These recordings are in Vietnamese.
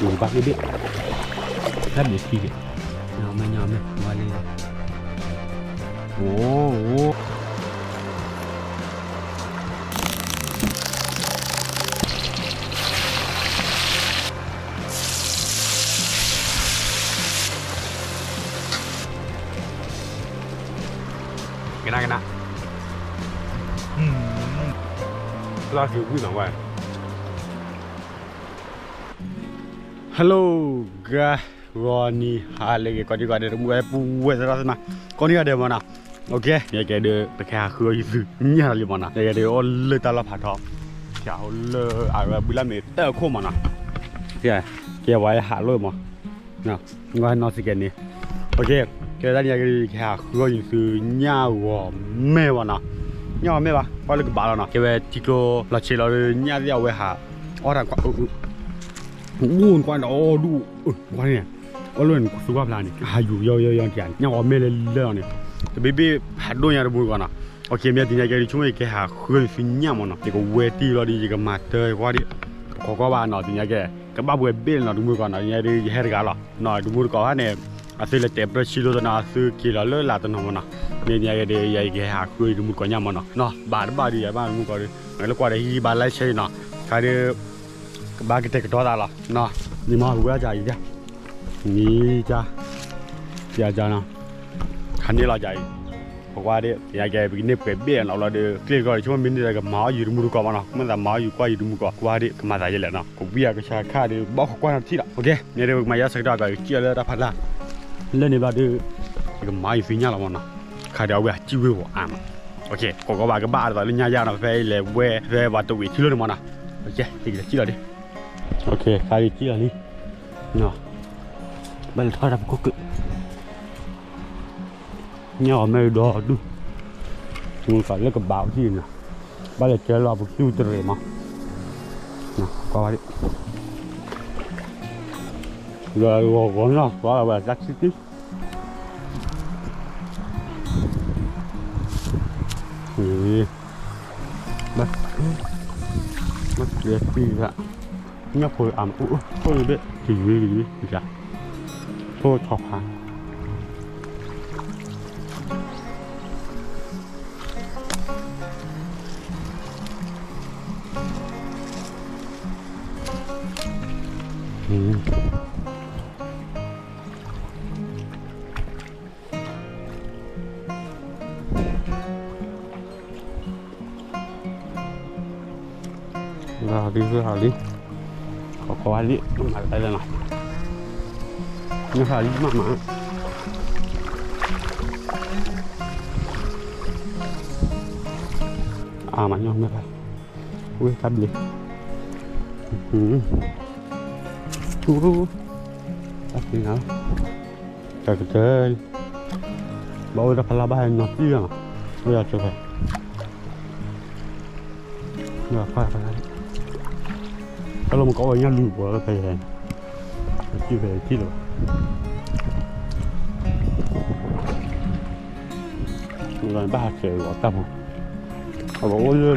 Dù bác biết. Rất để chi vậy Nhỏ mày nhỏ mày. Vào lên. Ồ ồ. Cái này cái này là kiểu quý nào vậy Hello guys, Goni Halege Goni Goni Rumwe Puwe Rasna Goni Goni Mana Oke, ya kayak de pakai aku itu nyala di mana? Ya kayak de oleh talap hatap, ya oleh agak bilang meter kok mana? Ya, kayak wajah halu mah. Nah, nggak nasi gini. Oke, kita tadi ya kayak aku itu nyawa mewana. Nyawa mewa, kalau ke balon. Kayak tiko lah cilau nyawa wajah orang kau le ba la na ke đó đủ này có luôn số quá là này hay yo yo yo tiền nhưng mà lên lên này thì baby hạt đôi nhà được quan ok mẹ thì nhà cái chúng mình cái hạt khơi phi nhá mà nó thì có quê ti lo đi cái mặt trời qua đi có có ba nó thì nhà cái cái ba buổi bên nó đúng quan nó. nhà đi hết cả lo nó đúng có này à thế là đẹp rất xíu rồi nó sư kia là lỡ là tao nó mà nó nên nhà cái đi nhà cái hạt khơi đúng có nhà mà nó nó bà đó bà đi bà đúng có đi nó qua đây bà lái xe nó cái ဘာကတက်တော့တာလားနော်ဒီမှာဝယ်ကြကြီးကြညီကြပြကြနော်ခဏလာကြကြီးဘွားတဲ့ရကြပြီးနေပဲပြန်လာတော့ကလစ်ကောချုံမင်းတွေကမာယူမှုကောမနော်မင်းကမာယူကွာယူမှုကောကွာတဲ့ကမသာရလဲနော်ကိုပြရကရှာခါတဲ့ဘောက်ကွာတိလားโอเคနေတယ်မရစကြကကြည်လဲတာဖလားလဲနေပါတဲ့ကမာယူဖင်းရလာမနော်ခါတော့ကကြည့်ဝေကိုအာမโอเคကိုကဘာကဘာတော့ညရရတော့ဖဲလေဝဲဖဲဘာတူချီလို့မနော်โอเคဒီကကြည့်လာတယ် chỉ là đi. Đi bây giờ nhỏ mày đỏ đu. Chúng phải lấy cái bảo gì nè bây giờ chơi lo một chút rồi mà. Nè qua đi. Rồi rồi nó có là bài rắc xí tiếp Bắt. Bắt đẹp đi nhóc hồi ẩm ủ thôi biết thì gì gì gì cả thôi, chọc hàng ừ. Có có ali mà đây là nào nhưng mà ali mà mà à mà nhau mấy ui, cắt đi. Chú chú cắt đi nào. Cà cái chơi bảo giờ phải là bài nó gì à bây giờ chưa phải giờ phải phải kalau mau kau yang lu buat apa ya? Kecil kecil loh. Người ba triệu gọi tâm Họ bảo ôi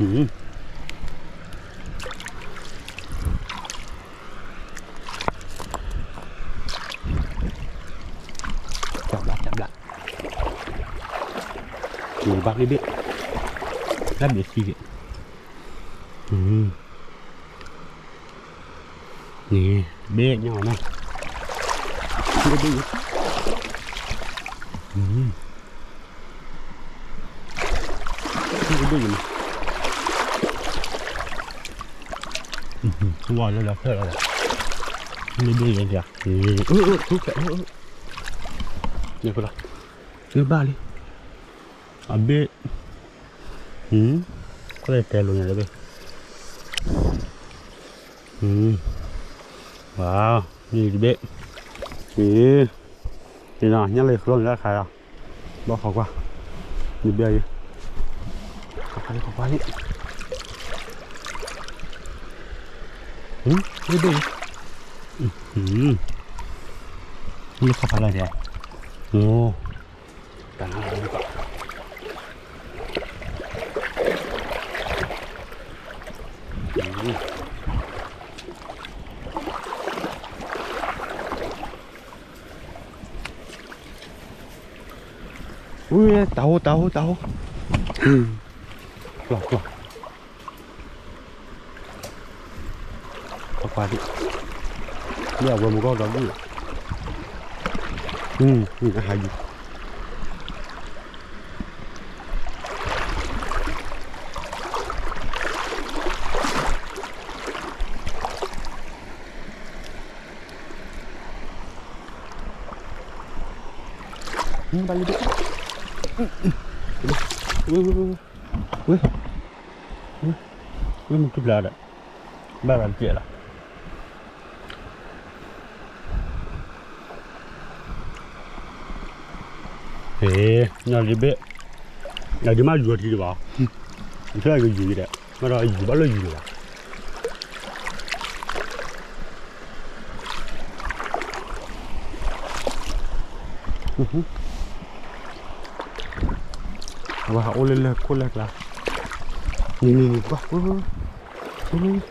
Ừ. chậm lại chậm lại người bác đi biết rất biết chi vậy ừ. nè bé nhỏ nè bé bé ừ. Bé bé gì Ừ, wow, nó phê rồi. Bé bé gì kìa. Ừ, ừ, ừ, ừ, ừ, ừ. Nè, cô đó. Nè, ba đi. À, bé. 嗯，这个边，嗯嗯，你好拍了的，哦，等我一个。喂，打我打我打我，嗯，落落。过来的，这岸边我们搞到这。嗯，这鱼在海里。嗯，来鱼。嗯嗯，来，喂喂喂喂，喂，喂，怎么出不来嘞？慢慢解了。Eh, nyari be, nyari 鱼的，那个鱼巴的鱼 di bawah. 过来啦！你你你，过过 uji di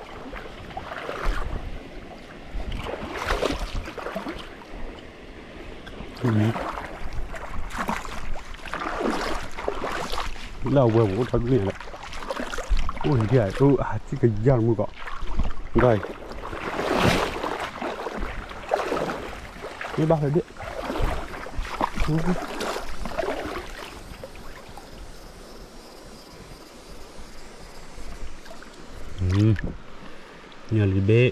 嗯 Ini. là vừa cũng thật này? Lại ui thì à ừ à chỉ cái giang mua cọ rồi cái bao này biết. Ừ. ừ. Nhờ đi bê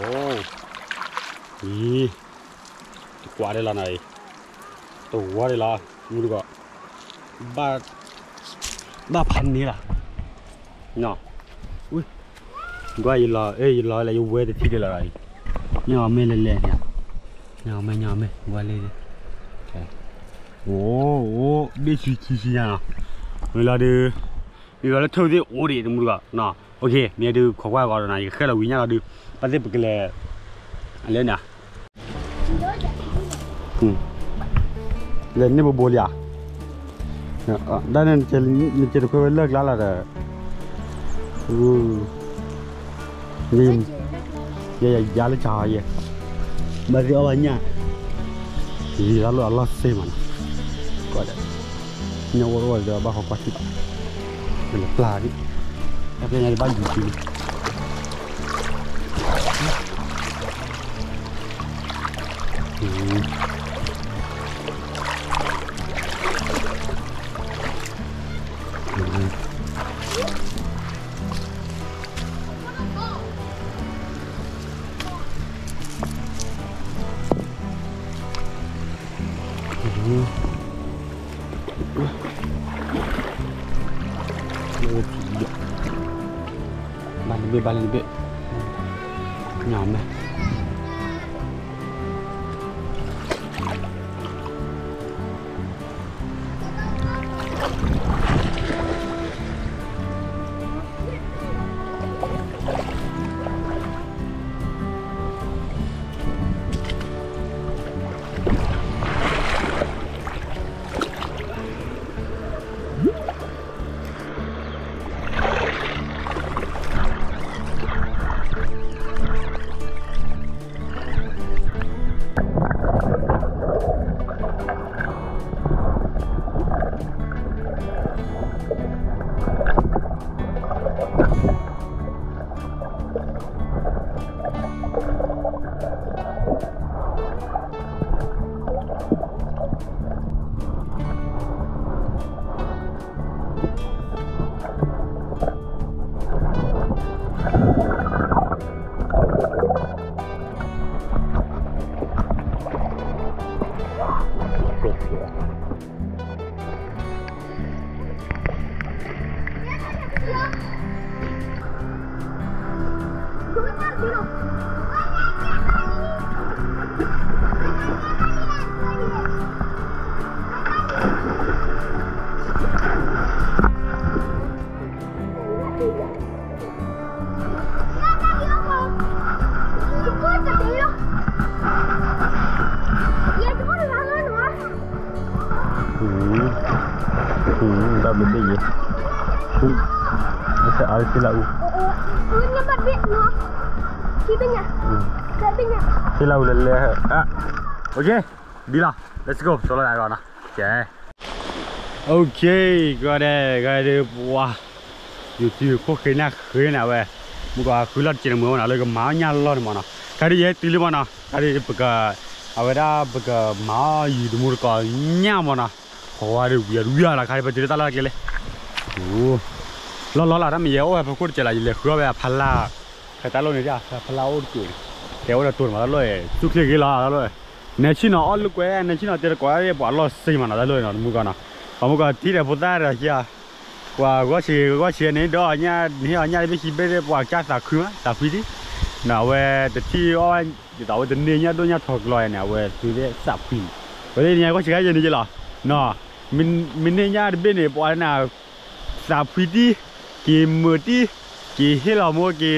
wow ih kuare lah nai tu kuare lah mulu kok ba ba pan ni lah no ui gua ila eh ila la yu we de ti de la rai nyaw me le le nya nyaw me nyaw me gua le de wow wow be chi chi chi ya เวลาเดือเวลาเท่าที่โอเดมมุกะนะ โอเคเมียดูขอว่าก่อนนะแค่เราวิ่งเราดูปฏิบัติกันเลยอะไรนะอืมเลยนี่บ่บ่เลยอ่ะได้นั่นจะนี่จะคุยเลิกแล้วล่ะเด้ออู้นี่ยายยาละจายมาเรียกว่าเนี่ยဒီရလောအလတ်စေးမနာကောတယ်ညဝရောဇဘာဟောပတ်တိပလာပလာဒီ Yapayım hadi ben düşeyim. Mm-hmm. 一百八十一百你 Điện nó Chị bên nhà Hmm. Để bên nhà Silau lele. Ah. Okay, đi nào. Let's go. Cho lại rồi nè. Okay. Okay, qua đây, qua đây. Wow. YouTube có cái nào khơi nào vậy? Mua cái khơi lót trên mưa nào lấy cái máu nhá lót mà nó. Cái gì tí luôn mà nó. Cái gì bực à vậy đó bực máu gì đó mua cái nhá mà nó. Hoa đi vui vui là cái giờ ta là cái này. လောလောလာရမရောပဲပကုတ်ကြလာကြီးလေခေါ်ပဲဖလာခတလုံးနေကြဖလာဦးကျူတယ်ဝရတူမှာလောရသူခေကလာလောရနေချင်းတော့အလုကွဲနေချင်းတော့တဲကွာရပွာလောစိမနာလောရနော်မူကနာဘာမူကတီးတယ်ပသားရရှာကွာကွာစီကွာစီနေတော့ညာနေညာပဲစီပဲပွာကြတာခွန်းတာဖီဒီနာဝဲတတီအောဒီတော့တနေညာတော့ညာထောက်လောရနေဝဲသူရဲ့စပီဘယ်နေညာကွာစီကရနေကြလားနော်မင်းမင်းညာဘင်းနေပွာနာစာဖီဒီ ကေမတီကေဟေလာမောကေ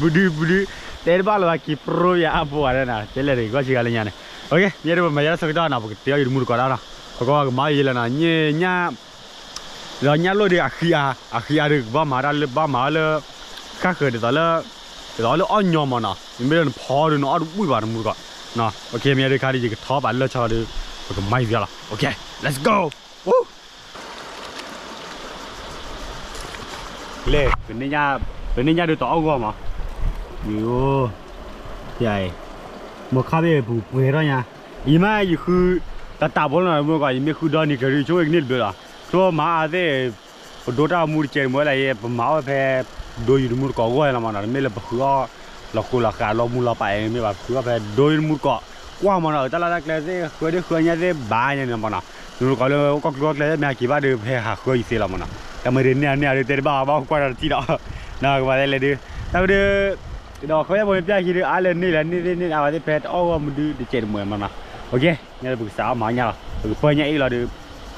ဘူဒီဘူဒီတဲဘလာကေပရိုယာအပေါ်ရနာတဲလေရီကွာချီကလည်းညာနေโอเคညရမရစကတာနာဘတေရမှုကရာရာဘကောကမာရလနာညညလောညလိုဒီအခီယာအခီယာရဘမာရလဘမာလခခဒတလဒါလအညောမနာမင်းဖော်ရနော်အူပါမှုကနော်โอเคမြေရခါဒီကထောပါလောချာလေမိုက်ပြလာโอเค let's go เล็กเป็นนิยาเป็นนิยาดูต่ออกูมั้งอยู่ใหญ่มาข้าไปปูปูเหรอเยี่ยอีแม่ยี่คือตาตาบอลหน่อยมึงก็ยี่ไม่คือดอนี่เกิดช่วยนิดเดียวละตัวมาเดโดดามูเจมอะไรมาเพโดยมูก็ก็ละมันนั่นไม่เลยคือเรกคุยละการนเรกมูลลไปไม่แบบคือเพโดยมูก็กว่ามันเออแต่ละแต่เลยคือได้คือเนี่ยได้บ้านเนี่ยละมันนะนูก็เลยก็กลัวเลยแม่กี่บ้านเดือเพหาคยออีสิละมันน่ะ me de ne ne de de ba ba kwa ra ti da na ko ba le de ta de တော့ခွဲပေါ်ပြရှိတယ်အားလည်းနေလည်းနေနေနေအားတဲ့ဖက်အော်မဒူဒီချေမွေမနာโอเคညလည်းဘူးစားမညာဘူးပေါ်ညအေးလာဒီ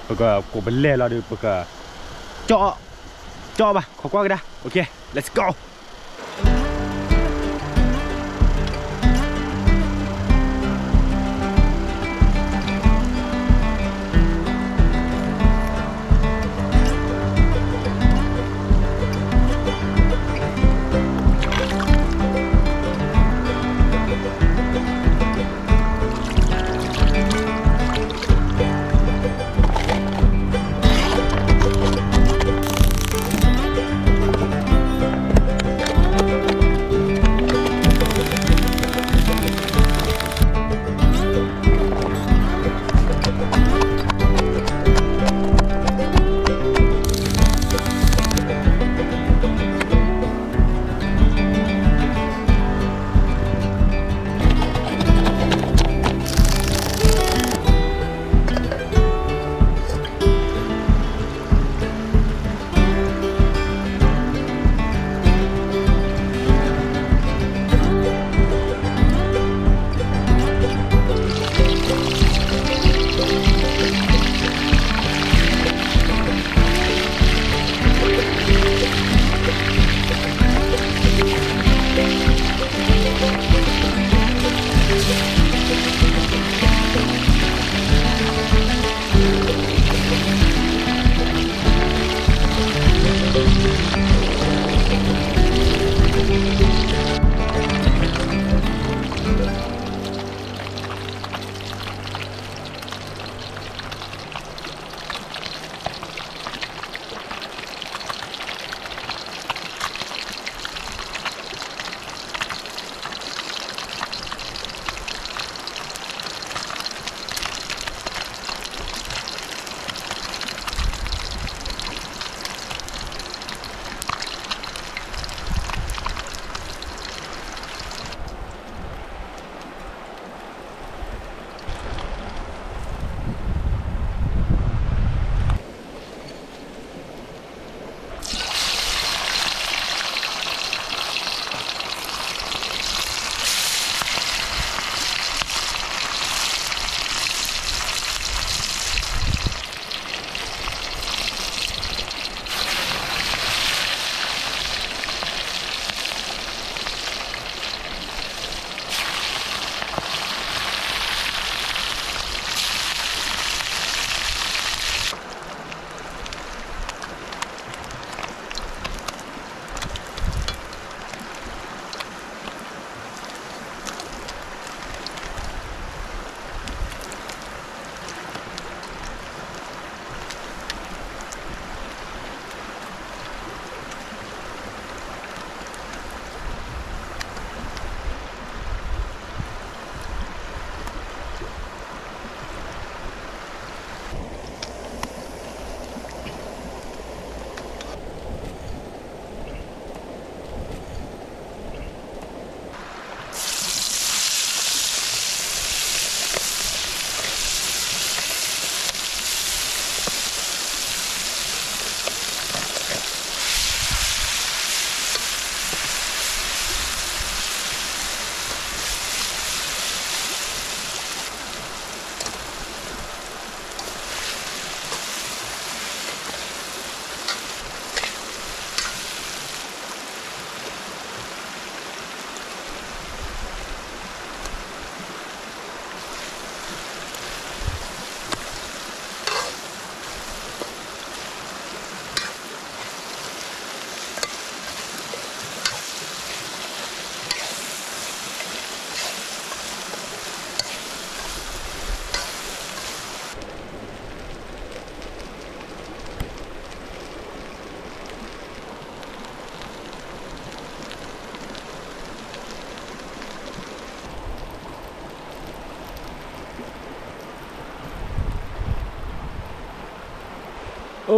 ဘကကိုဘလဲလာဒီဘကကြော့ကြော့ပါခေါ်ကွာကြတာโอเค let's go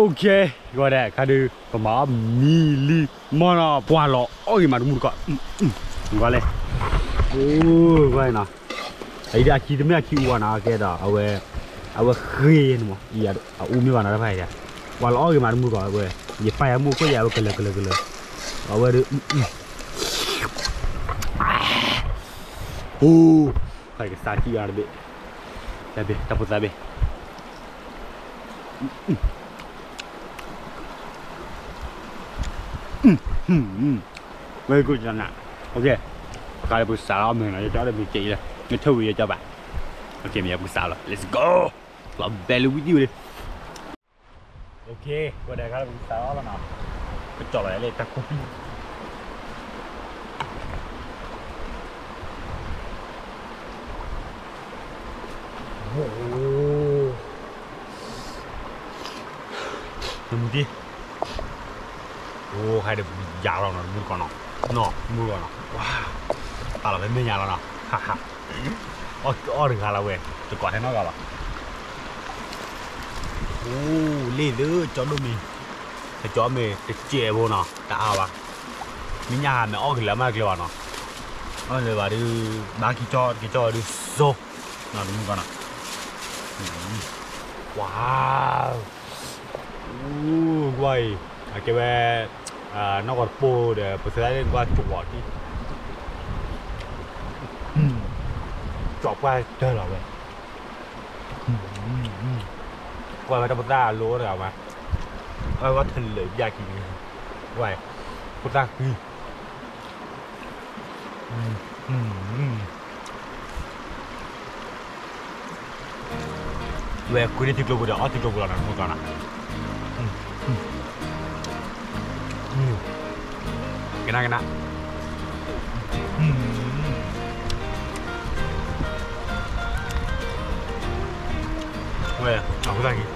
ok gọi là cái đứa có mà mili mona qua lọ ôi mà đúng rồi gọi là ô vậy nào ấy đã chỉ mấy chỉ uống nào cái đó ao về ao khơi mà giờ ao uống mấy nào phải đấy qua lọ ôi mà đúng rồi về giờ phải mua cái gì ao cái lơ cái lơ cái lơ ao về được ô phải cái sao chỉ ăn được 再别，再不再别。嗯嗯 Very good cho nè. Ok. Cái buổi sáng mình là cho mình chị đây. Nó thú vị cho bạn. Ok, mình buổi sáng rồi. Let's go. Làm belly with you đi. Ok, qua đây cái buổi sáng rồi nào. Cái trò này là ta copy. Oh. Nằm. Ô, hai đứa giàu rồi nó mua con nó. Nó, mua con nó. Wow. Ta là phải mấy nhà rồi nó. Ha ha. Ô, ô đừng hà là quên. Tôi còn thấy nó gọi là. Ô, lê lỡ cho nó mì, Cái cho mì, cái chè vô nó. Ta à bà. Mình nhà mày ô cái lắm mà kêu nó. Ô, rồi bà đi, bà cái cho, cái cho đi xô. Nó đúng con nó. Wow. Uh, quay, à, Cái bé nó còn bù để bù sẽ lên qua chụp bỏ đi chọc qua chơi rồi vậy qua mà trong ta lúa rồi mà qua có thình lưỡi da kì quay cô ta kì về quy định thực lực của đó thực lực của nó không còn à กันนะกันนะเว้ยเอาไปได้กี่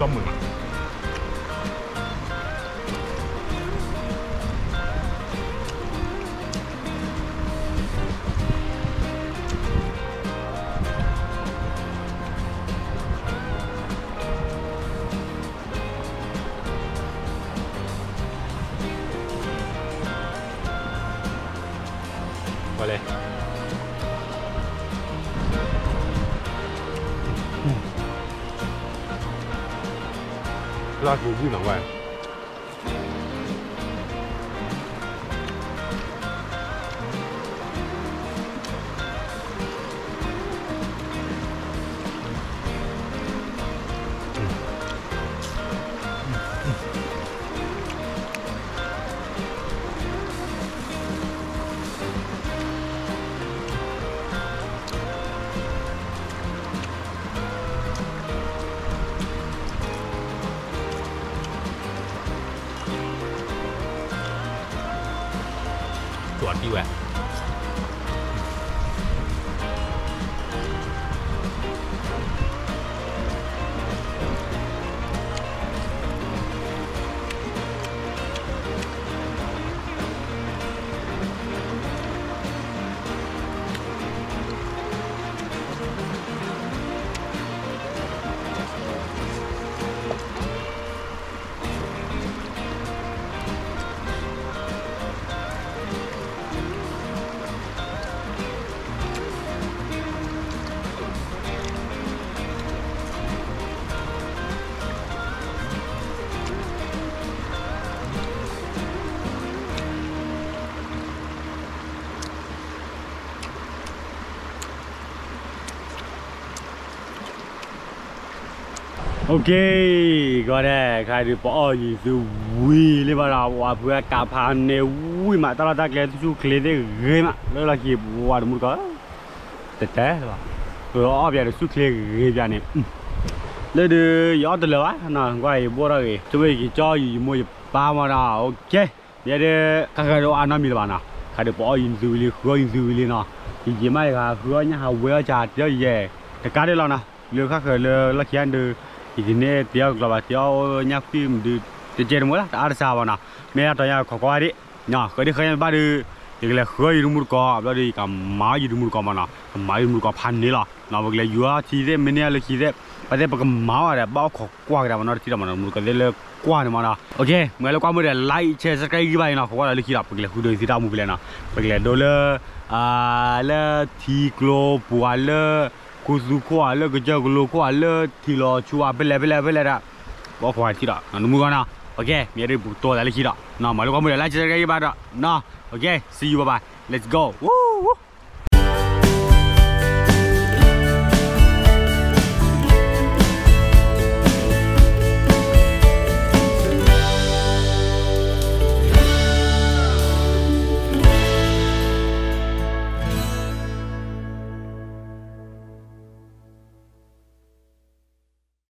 ต้มหมึกอะ 拉出去两块。Ok, gọi đây, khai được bỏ gì từ vui lên vào nào, và vừa cả phàn nè vui mà. Tao là ta cái chú kể đấy ghê mà, đó là gì, được một cái tết tết rồi, rồi ở bên chú kể ghê bên nè đây được, gió từ lâu á, nào, quay bữa đó kì, chú bây giờ cho gì mua ba mà nào, ok, giờ đây các cái đồ ăn nó mì là bạn nào, khai được bỏ gì từ liền, khơi từ liền nào, thì chỉ mà là khơi nhá, hầu vừa chả, giờ gì, cái cá đấy là nào, lừa khác rồi lừa là khi ăn được. ini dia kalau dia nyak film di di jerum lah tak ada sahaja na. Mereka tanya kau kau ada, nya kau dia kaya baru ဒီကလေးခွေရမှုကောဘလို့ဒီကမာရမှုကောမနာမာရမှုကောဖန်နေလားနော်ဘကလေးယူအားချီတဲ့မင်းရလေချီတဲ့ဘာတဲ့ပကမာရတဲ့ဘောက်ခေါ်ကွာကြတာမနော်တိရမနော်မှုကလေးလေကွာနေမလားโอเคငယ်လေကွာမှုတဲ့ like share subscribe ကြီးပါနော်ခေါ်လာလေခီတာပကလေးခုတို့စီတာမှုပလဲနော်ပကလေးဒေါ်လာအာလာတီကလိုပူလာ กูสุขว่าเลยก็จะกูโลกว่าเลยทีรอชัวไปเลยไปเลยไปเลยละบอกขวานที่ละนั่นมึงกันนะโอเคมีอะไรบุกตัวอะไรที่ละนะมาดูความมือไล่เจอกันยี่บ้านละนะโอเค see you bye bye let's go วู้